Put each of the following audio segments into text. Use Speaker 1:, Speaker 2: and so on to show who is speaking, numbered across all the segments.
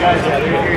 Speaker 1: guys. you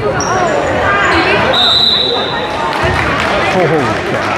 Speaker 1: 哦好好。